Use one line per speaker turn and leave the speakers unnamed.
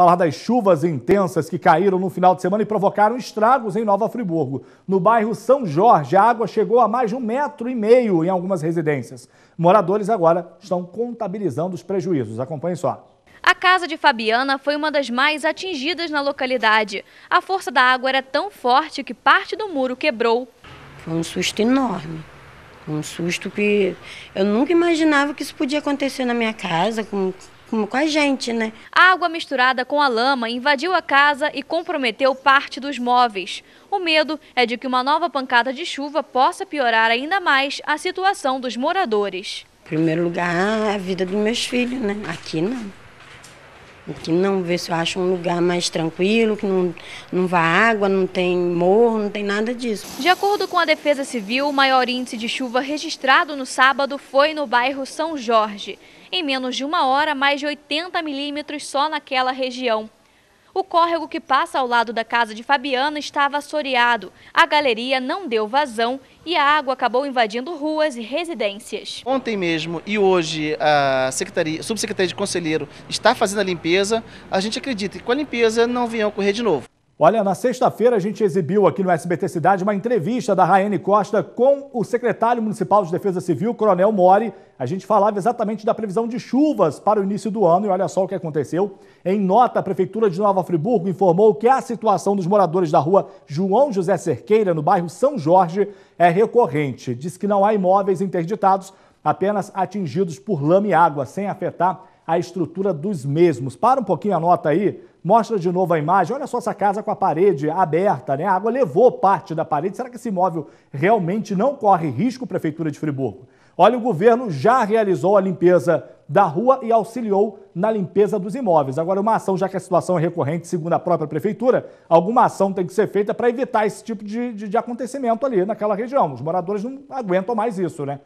falar das chuvas intensas que caíram no final de semana e provocaram estragos em Nova Friburgo. No bairro São Jorge, a água chegou a mais de um metro e meio em algumas residências. Moradores agora estão contabilizando os prejuízos. Acompanhe só.
A casa de Fabiana foi uma das mais atingidas na localidade. A força da água era tão forte que parte do muro quebrou.
Foi um susto enorme. Um susto que eu nunca imaginava que isso podia acontecer na minha casa, com, com, com a gente, né?
A água misturada com a lama invadiu a casa e comprometeu parte dos móveis. O medo é de que uma nova pancada de chuva possa piorar ainda mais a situação dos moradores.
Em primeiro lugar, a vida dos meus filhos, né? Aqui não. Que não ver se eu acho um lugar mais tranquilo, que não, não vá água, não tem morro, não tem nada disso.
De acordo com a Defesa Civil, o maior índice de chuva registrado no sábado foi no bairro São Jorge. Em menos de uma hora, mais de 80 milímetros só naquela região. O córrego que passa ao lado da casa de Fabiana estava assoreado. A galeria não deu vazão e a água acabou invadindo ruas e residências.
Ontem mesmo e hoje a secretaria, subsecretaria de conselheiro está fazendo a limpeza. A gente acredita que com a limpeza não venha ocorrer de novo.
Olha, na sexta-feira a gente exibiu aqui no SBT Cidade uma entrevista da Raiane Costa com o secretário municipal de Defesa Civil, Coronel Mori. A gente falava exatamente da previsão de chuvas para o início do ano e olha só o que aconteceu. Em nota, a Prefeitura de Nova Friburgo informou que a situação dos moradores da rua João José Cerqueira, no bairro São Jorge, é recorrente. Diz que não há imóveis interditados, apenas atingidos por lama e água, sem afetar a estrutura dos mesmos. Para um pouquinho a nota aí. Mostra de novo a imagem. Olha só essa casa com a parede aberta, né? A água levou parte da parede. Será que esse imóvel realmente não corre risco, Prefeitura de Friburgo? Olha, o governo já realizou a limpeza da rua e auxiliou na limpeza dos imóveis. Agora, uma ação, já que a situação é recorrente, segundo a própria prefeitura, alguma ação tem que ser feita para evitar esse tipo de, de, de acontecimento ali naquela região. Os moradores não aguentam mais isso, né?